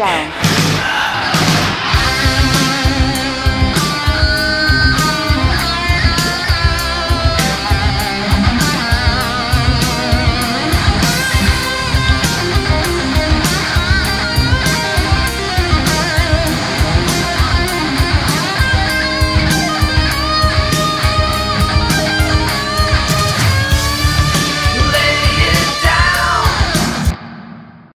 down.